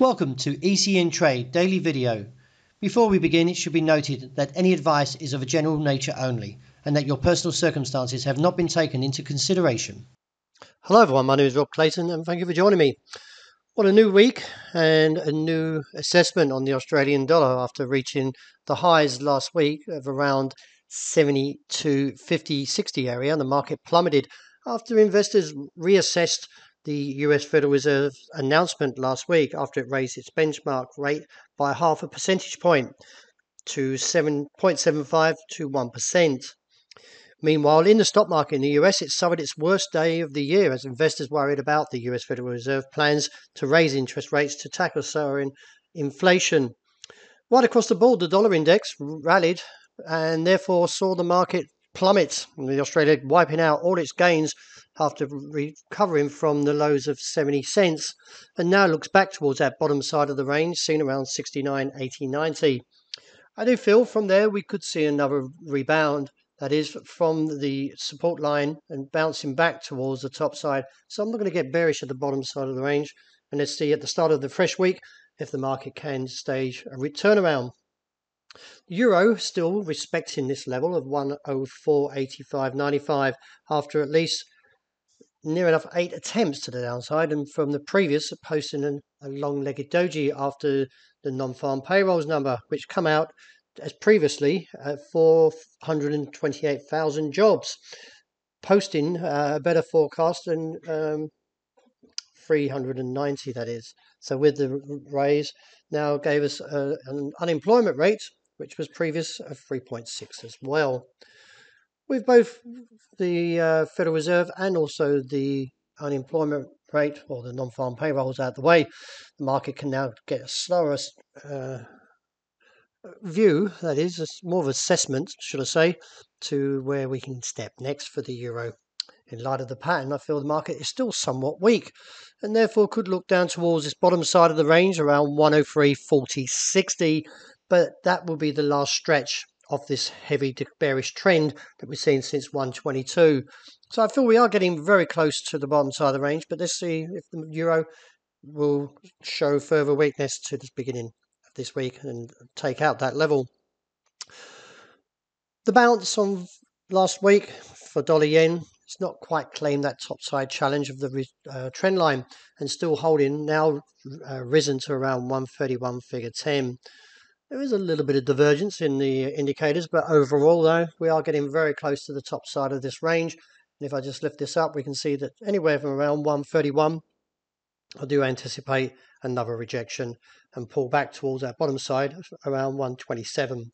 Welcome to ECN Trade Daily Video. Before we begin, it should be noted that any advice is of a general nature only and that your personal circumstances have not been taken into consideration. Hello, everyone. My name is Rob Clayton, and thank you for joining me. What a new week and a new assessment on the Australian dollar after reaching the highs last week of around 72, 50, 60 area. The market plummeted after investors reassessed the US Federal Reserve announcement last week after it raised its benchmark rate by half a percentage point to 7.75 to 1%. Meanwhile, in the stock market in the US, it suffered its worst day of the year as investors worried about the US Federal Reserve plans to raise interest rates to tackle soaring inflation. Right across the board, the dollar index rallied and therefore saw the market plummet, with Australia wiping out all its gains after recovering from the lows of 70 cents and now looks back towards that bottom side of the range seen around 69 80 90 i do feel from there we could see another rebound that is from the support line and bouncing back towards the top side. So i'm not going to get bearish at the bottom side of the range and let's see at the start of the fresh week if the market can stage a return around Euro still respecting this level of 104.85.95 after at least near enough eight attempts to the downside, and from the previous posting an, a long-legged doji after the non-farm payrolls number, which come out as previously at 428,000 jobs, posting uh, a better forecast than um, 390, that is. So with the raise, now gave us uh, an unemployment rate, which was previous of 3.6 as well with both the uh, Federal Reserve and also the unemployment rate or the non-farm payrolls out of the way, the market can now get a slower uh, view, that is, more of assessment, should I say, to where we can step next for the euro. In light of the pattern, I feel the market is still somewhat weak and therefore could look down towards this bottom side of the range around 103.40.60, but that will be the last stretch of this heavy bearish trend that we've seen since 122. So I feel we are getting very close to the bottom side of the range, but let's see if the euro will show further weakness to the beginning of this week and take out that level. The bounce on last week for dollar yen has not quite claimed that topside challenge of the uh, trend line and still holding now uh, risen to around 131 figure 10. There is a little bit of divergence in the indicators, but overall, though, we are getting very close to the top side of this range. And if I just lift this up, we can see that anywhere from around 131, I do anticipate another rejection and pull back towards our bottom side around 127.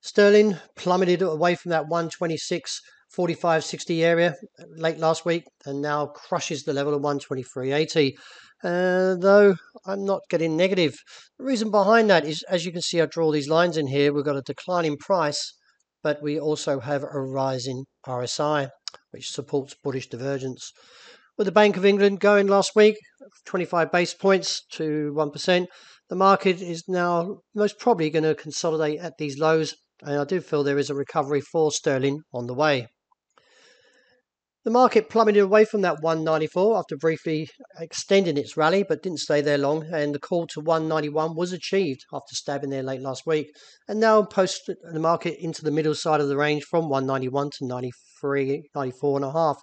Sterling plummeted away from that 126 45 60 area late last week and now crushes the level of 123.80 uh, though I'm not getting negative. The reason behind that is, as you can see, I draw these lines in here. We've got a declining price, but we also have a rising RSI, which supports bullish divergence. With the Bank of England going last week, 25 base points to 1%, the market is now most probably going to consolidate at these lows, and I do feel there is a recovery for sterling on the way. The market plummeted away from that 194 after briefly extending its rally, but didn't stay there long. And the call to 191 was achieved after stabbing there late last week. And now posted the market into the middle side of the range from 191 to 93, 94 and a half.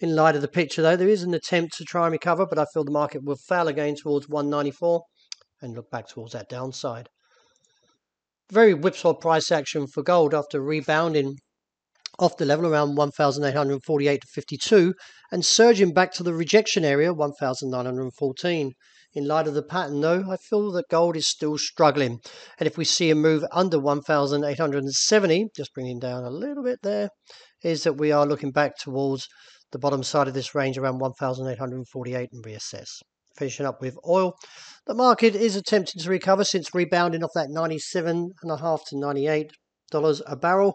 In light of the picture, though, there is an attempt to try and recover, but I feel the market will fail again towards 194 and look back towards that downside. Very whipsaw price action for gold after rebounding off the level around 1,848 to 52 and surging back to the rejection area 1,914. In light of the pattern, though, I feel that gold is still struggling. And if we see a move under 1,870, just bringing down a little bit there, is that we are looking back towards the bottom side of this range around 1,848 and reassess. Finishing up with oil, the market is attempting to recover since rebounding off that 97.5 to 98 dollars a barrel.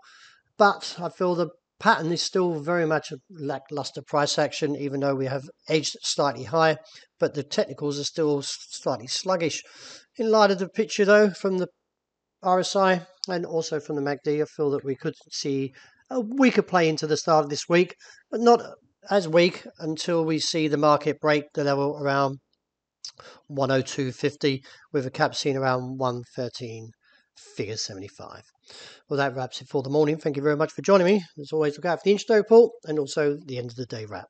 But I feel the pattern is still very much a lackluster price action, even though we have edged slightly higher. But the technicals are still slightly sluggish. In light of the picture, though, from the RSI and also from the MACD, I feel that we could see a weaker play into the start of this week, but not as weak until we see the market break the level around 102.50 with a cap seen around 113 figure 75. Well, that wraps it for the morning. Thank you very much for joining me. As always, look out for the intraday report and also the end of the day wrap.